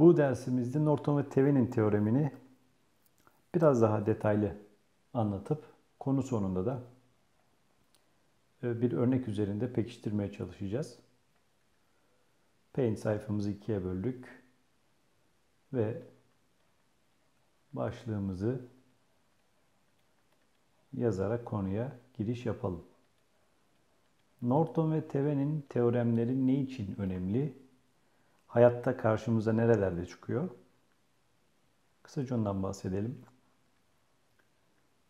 Bu dersimizde Norton ve Thevenin teoremini biraz daha detaylı anlatıp konu sonunda da e, bir örnek üzerinde pekiştirmeye çalışacağız. Paint sayfamızı ikiye böldük ve başlığımızı yazarak konuya giriş yapalım. Norton ve Thevenin teoremleri ne için önemli? Hayatta karşımıza nerelerde çıkıyor? Kısaca ondan bahsedelim.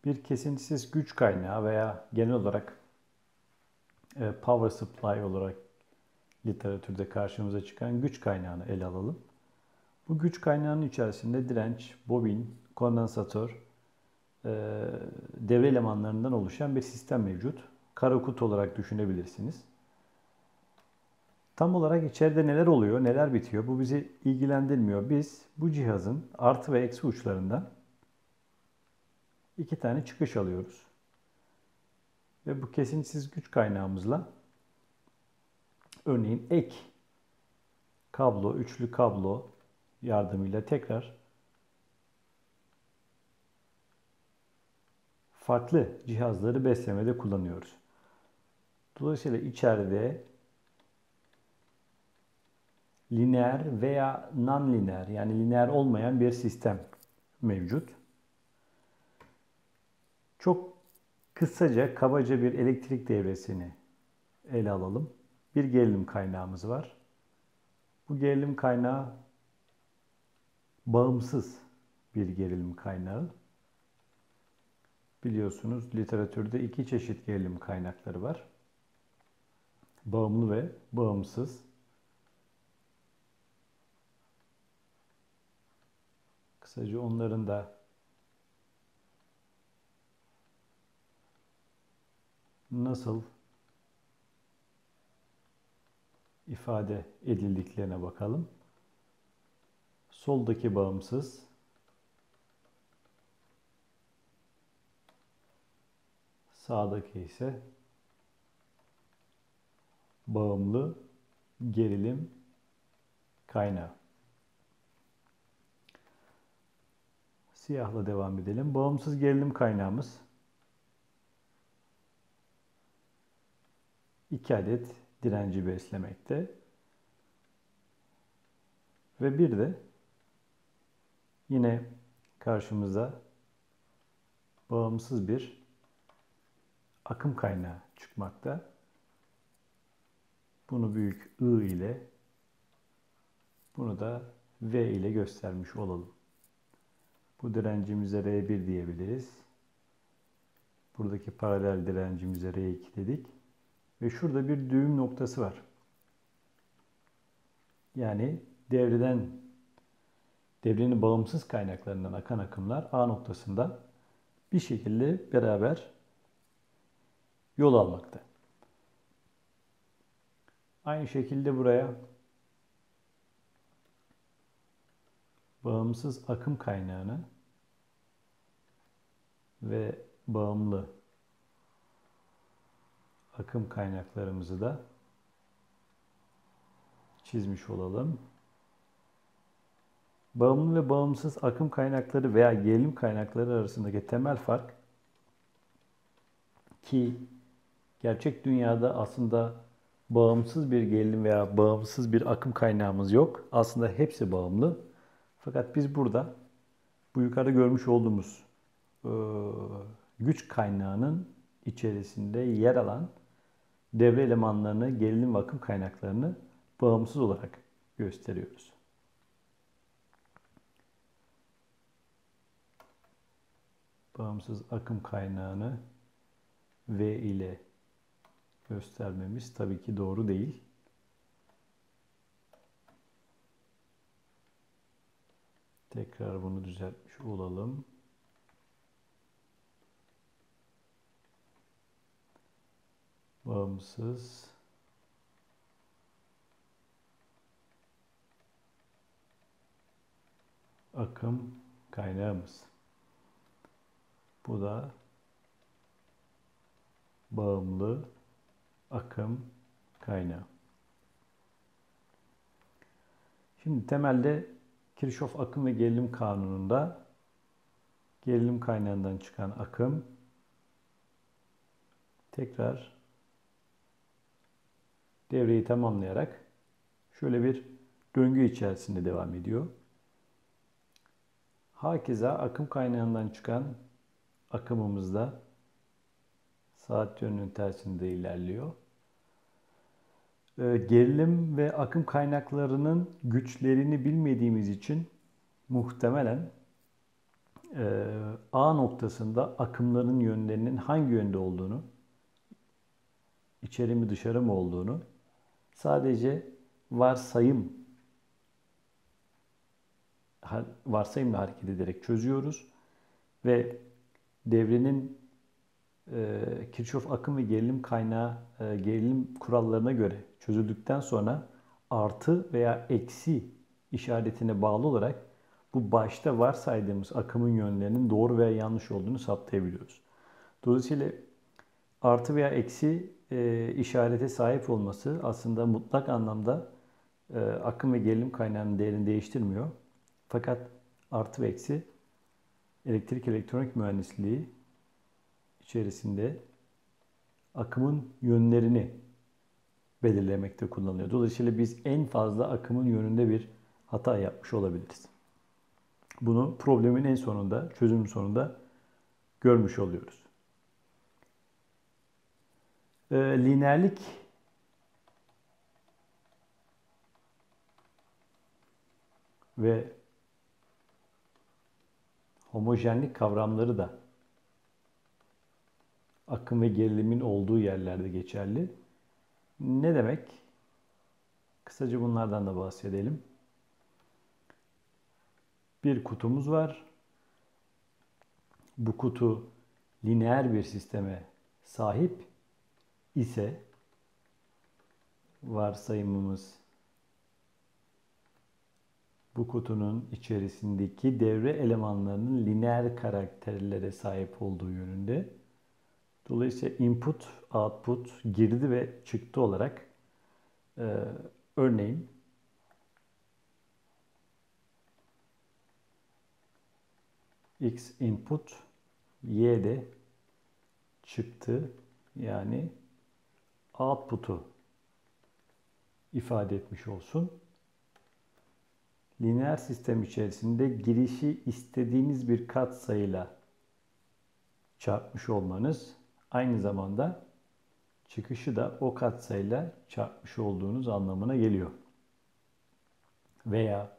Bir kesintisiz güç kaynağı veya genel olarak e, power supply olarak literatürde karşımıza çıkan güç kaynağını ele alalım. Bu güç kaynağının içerisinde direnç, bobin, kondansatör, e, devre elemanlarından oluşan bir sistem mevcut. Kara kutu olarak düşünebilirsiniz. Tam olarak içeride neler oluyor, neler bitiyor bu bizi ilgilendirmiyor. Biz bu cihazın artı ve eksi uçlarından iki tane çıkış alıyoruz. Ve bu kesintisiz güç kaynağımızla örneğin ek kablo, üçlü kablo yardımıyla tekrar farklı cihazları beslemede kullanıyoruz. Dolayısıyla içeride lineer veya non-lineer yani lineer olmayan bir sistem mevcut. Çok kısaca, kabaca bir elektrik devresini ele alalım. Bir gerilim kaynağımız var. Bu gerilim kaynağı bağımsız bir gerilim kaynağı. Biliyorsunuz literatürde iki çeşit gerilim kaynakları var. Bağımlı ve bağımsız. Kısaca onların da nasıl ifade edildiklerine bakalım. Soldaki bağımsız, sağdaki ise bağımlı gerilim kaynağı. Siyahla devam edelim. Bağımsız gerilim kaynağımız 2 adet direnci beslemekte. Ve bir de yine karşımıza bağımsız bir akım kaynağı çıkmakta. Bunu büyük I ile bunu da V ile göstermiş olalım. Bu direncimize R1 diyebiliriz. Buradaki paralel direncimize R2 dedik. Ve şurada bir düğüm noktası var. Yani devreden devrenin bağımsız kaynaklarından akan akımlar A noktasında bir şekilde beraber yol almakta. Aynı şekilde buraya bağımsız akım kaynağını ve bağımlı akım kaynaklarımızı da çizmiş olalım. Bağımlı ve bağımsız akım kaynakları veya gerilim kaynakları arasındaki temel fark ki gerçek dünyada aslında bağımsız bir gerilim veya bağımsız bir akım kaynağımız yok. Aslında hepsi bağımlı. Fakat biz burada bu yukarıda görmüş olduğumuz güç kaynağının içerisinde yer alan devre elemanlarını, gerilim ve akım kaynaklarını bağımsız olarak gösteriyoruz. Bağımsız akım kaynağını V ile göstermemiz tabii ki doğru değil. Tekrar bunu düzeltmiş olalım. bağımsız akım kaynağımız. Bu da bağımlı akım kaynağı. Şimdi temelde Kirchhoff akım ve gerilim kanununda gerilim kaynağından çıkan akım tekrar devreyi tamamlayarak şöyle bir döngü içerisinde devam ediyor. Hakeza akım kaynağından çıkan akımımızda saat yönünün tersinde ilerliyor. Ee, gerilim ve akım kaynaklarının güçlerini bilmediğimiz için muhtemelen e, A noktasında akımların yönlerinin hangi yönde olduğunu, içeri mi dışarı mı olduğunu sadece varsayım varsayımla hareket ederek çözüyoruz ve devrenin Kirchhoff akım ve gerilim kaynağı e, gerilim kurallarına göre çözüldükten sonra artı veya eksi işaretine bağlı olarak bu başta varsaydığımız akımın yönlerinin doğru veya yanlış olduğunu saptayabiliyoruz. Dolayısıyla artı veya eksi e, işarete sahip olması aslında mutlak anlamda e, akım ve gerilim kaynağının değerini değiştirmiyor. Fakat artı ve eksi elektrik elektronik mühendisliği içerisinde akımın yönlerini belirlemekte kullanılıyor. Dolayısıyla biz en fazla akımın yönünde bir hata yapmış olabiliriz. Bunu problemin en sonunda, çözüm sonunda görmüş oluyoruz. E, lineerlik ve homojenlik kavramları da akım ve gerilimin olduğu yerlerde geçerli. Ne demek? Kısaca bunlardan da bahsedelim. Bir kutumuz var. Bu kutu lineer bir sisteme sahip ise varsayımımız bu kutunun içerisindeki devre elemanlarının lineer karakterlere sahip olduğu yönünde. Dolayısıyla input, output, girdi ve çıktı olarak e, örneğin x input, y de çıktı yani output'u ifade etmiş olsun. Lineer sistem içerisinde girişi istediğiniz bir katsayıyla çarpmış olmanız aynı zamanda çıkışı da o katsayıyla çarpmış olduğunuz anlamına geliyor. Veya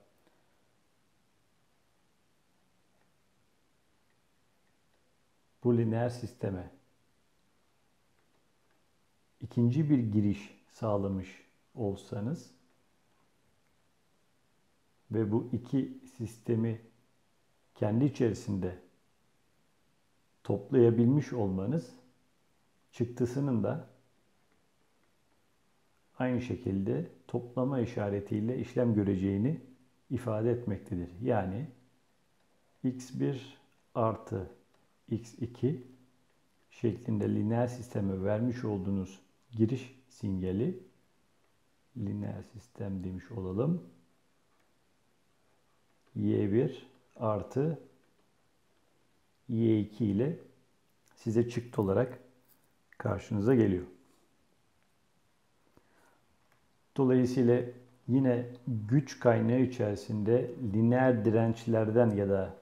bu lineer sisteme ikinci bir giriş sağlamış olsanız ve bu iki sistemi kendi içerisinde toplayabilmiş olmanız çıktısının da aynı şekilde toplama işaretiyle işlem göreceğini ifade etmektedir. Yani x1 artı x2 şeklinde lineer sisteme vermiş olduğunuz giriş sinyali lineer sistem demiş olalım y1 artı y2 ile size çıktı olarak karşınıza geliyor. Dolayısıyla yine güç kaynağı içerisinde lineer dirençlerden ya da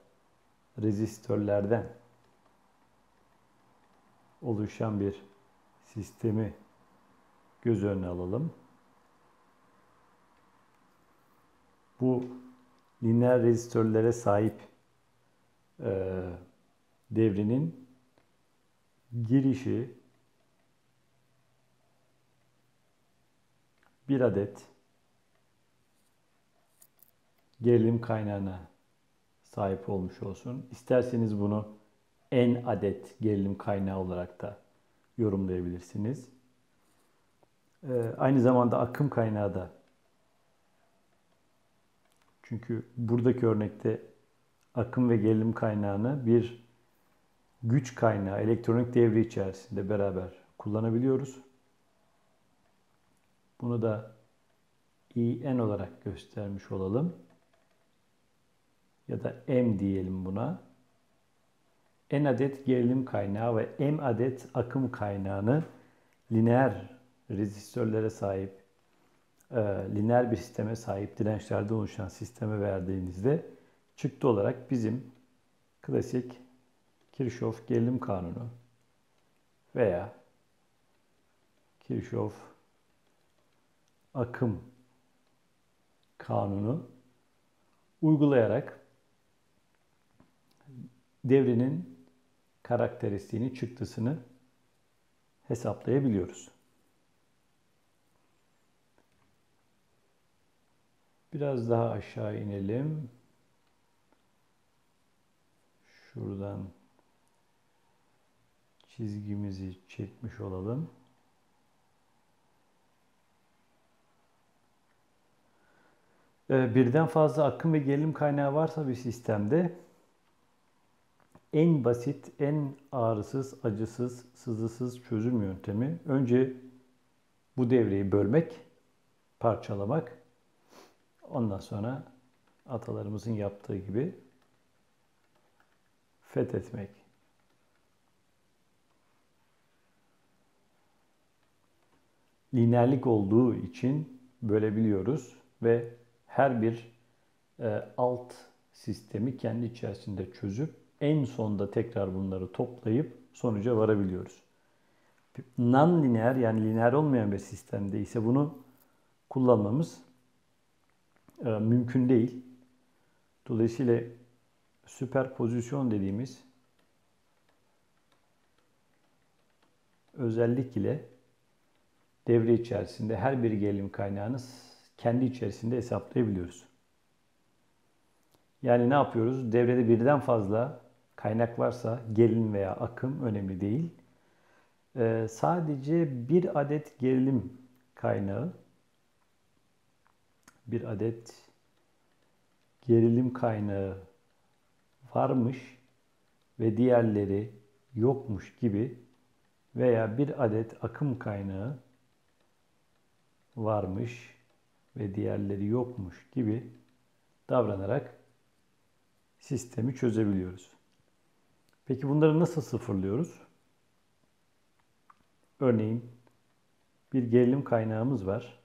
rezistörlerden oluşan bir sistemi göz önüne alalım. Bu lineer rezistörlere sahip e, devrinin girişi bir adet gerilim kaynağına sahip olmuş olsun. İsterseniz bunu en adet gerilim kaynağı olarak da yorumlayabilirsiniz. Ee, aynı zamanda akım kaynağı da çünkü buradaki örnekte akım ve gerilim kaynağını bir güç kaynağı, elektronik devre içerisinde beraber kullanabiliyoruz. Bunu da IN olarak göstermiş olalım. ya da M diyelim buna. N adet gerilim kaynağı ve M adet akım kaynağını lineer rezistörlere sahip, e, lineer bir sisteme sahip dirençlerde oluşan sisteme verdiğinizde çıktı olarak bizim klasik Kirchhoff gerilim kanunu veya Kirchhoff akım kanunu uygulayarak devrenin karakteristiğini, çıktısını hesaplayabiliyoruz. Biraz daha aşağı inelim. Şuradan çizgimizi çekmiş olalım. Birden fazla akım ve gerilim kaynağı varsa bir sistemde en basit, en ağrısız, acısız, sızısız çözüm yöntemi önce bu devreyi bölmek, parçalamak. Ondan sonra atalarımızın yaptığı gibi fethetmek. Lineerlik olduğu için bölebiliyoruz ve her bir e, alt sistemi kendi içerisinde çözüp en sonda tekrar bunları toplayıp sonuca varabiliyoruz. Non-lineer yani lineer olmayan bir sistemde ise bunu kullanmamız e, mümkün değil. Dolayısıyla süperpozisyon dediğimiz özellik ile devre içerisinde her bir gerilim kaynağını kendi içerisinde hesaplayabiliyoruz. Yani ne yapıyoruz? Devrede birden fazla kaynak varsa gerilim veya akım önemli değil. Ee, sadece bir adet gerilim kaynağı bir adet gerilim kaynağı varmış ve diğerleri yokmuş gibi veya bir adet akım kaynağı varmış ve diğerleri yokmuş gibi davranarak sistemi çözebiliyoruz. Peki bunları nasıl sıfırlıyoruz? Örneğin bir gerilim kaynağımız var.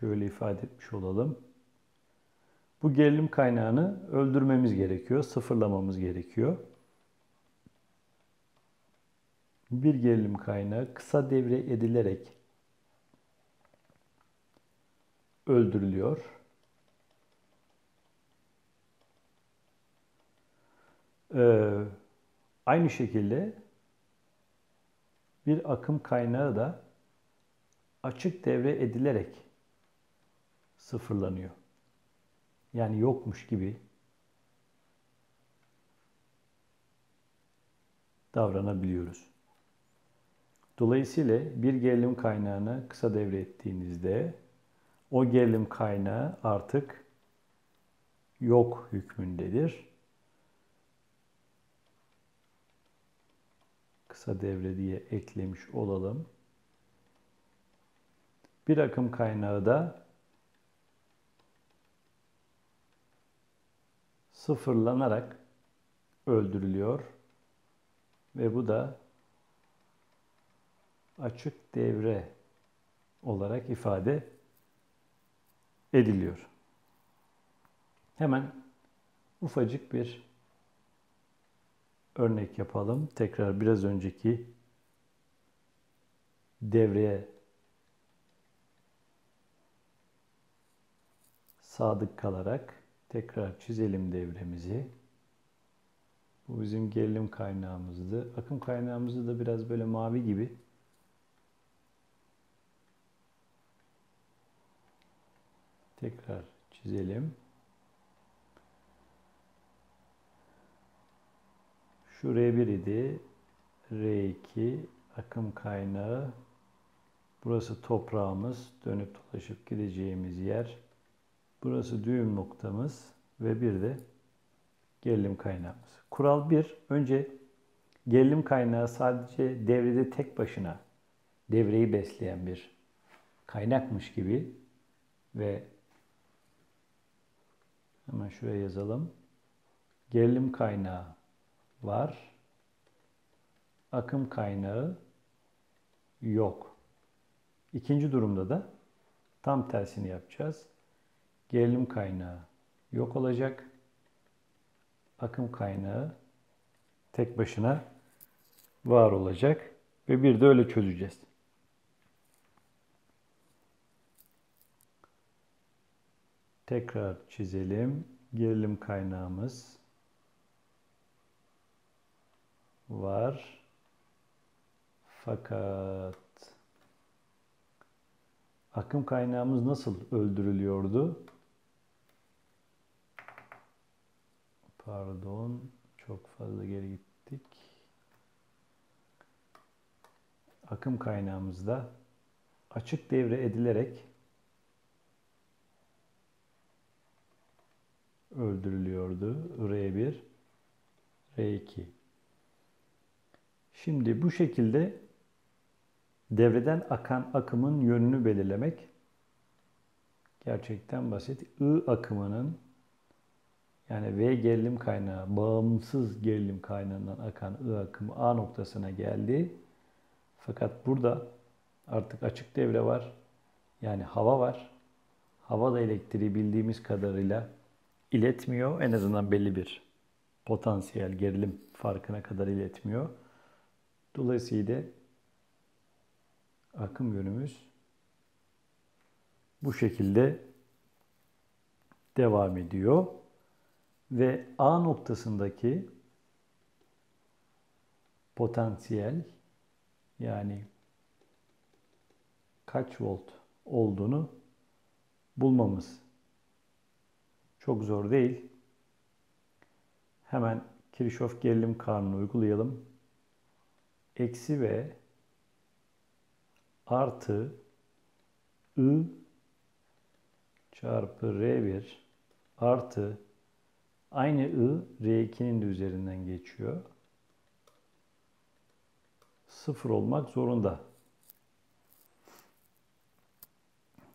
Şöyle ifade etmiş olalım. Bu gerilim kaynağını öldürmemiz gerekiyor, sıfırlamamız gerekiyor. Bir gerilim kaynağı kısa devre edilerek öldürülüyor. Ee, aynı şekilde bir akım kaynağı da açık devre edilerek sıfırlanıyor. Yani yokmuş gibi davranabiliyoruz. Dolayısıyla bir gerilim kaynağını kısa devre ettiğinizde o gerilim kaynağı artık yok hükmündedir. Kısa devre diye eklemiş olalım. Bir akım kaynağı da sıfırlanarak öldürülüyor ve bu da açık devre olarak ifade ediliyor. Hemen ufacık bir örnek yapalım. Tekrar biraz önceki devreye sadık kalarak tekrar çizelim devremizi. Bu bizim gerilim kaynağımızdı. Akım kaynağımızı da biraz böyle mavi gibi Tekrar çizelim. Şu R1 idi. R2 akım kaynağı. Burası toprağımız. Dönüp dolaşıp gideceğimiz yer. Burası düğüm noktamız ve bir de gerilim kaynağımız. Kural 1. Önce gerilim kaynağı sadece devrede tek başına devreyi besleyen bir kaynakmış gibi ve Hemen şuraya yazalım. Gerilim kaynağı var. Akım kaynağı yok. İkinci durumda da tam tersini yapacağız. Gerilim kaynağı yok olacak. Akım kaynağı tek başına var olacak ve bir de öyle çözeceğiz. Tekrar çizelim. Gerilim kaynağımız var. Fakat akım kaynağımız nasıl öldürülüyordu? Pardon, çok fazla geri gittik. Akım kaynağımızda açık devre edilerek öldürülüyordu. R1, R2. Şimdi bu şekilde devreden akan akımın yönünü belirlemek gerçekten basit. I akımının yani V gerilim kaynağı bağımsız gerilim kaynağından akan I akımı A noktasına geldi. Fakat burada artık açık devre var. Yani hava var. Hava da elektriği bildiğimiz kadarıyla iletmiyor. En azından belli bir potansiyel gerilim farkına kadar iletmiyor. Dolayısıyla akım yönümüz bu şekilde devam ediyor. Ve A noktasındaki potansiyel yani kaç volt olduğunu bulmamız çok zor değil. Hemen Kirchhoff gerilim kanunu uygulayalım. Eksi V artı I çarpı R1 artı aynı I R2'nin de üzerinden geçiyor. Sıfır olmak zorunda.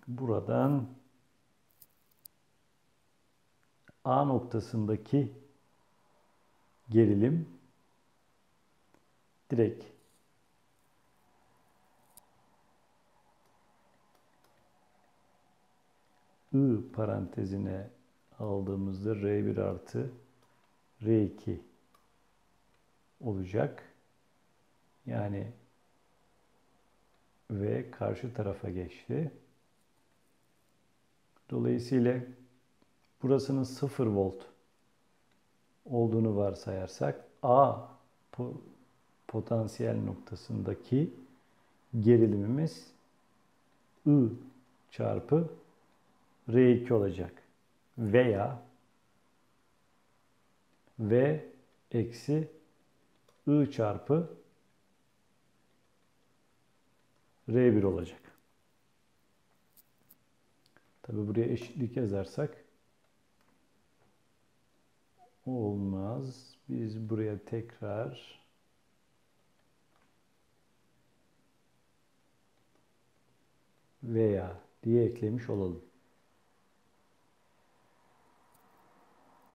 Buradan A noktasındaki gerilim direkt I parantezine aldığımızda R1 artı R2 olacak. Yani V karşı tarafa geçti. Dolayısıyla burasının 0 volt olduğunu varsayarsak A potansiyel noktasındaki gerilimimiz I çarpı R2 olacak. Veya V eksi I çarpı R1 olacak. Tabi buraya eşitlik yazarsak olmaz. Biz buraya tekrar veya diye eklemiş olalım.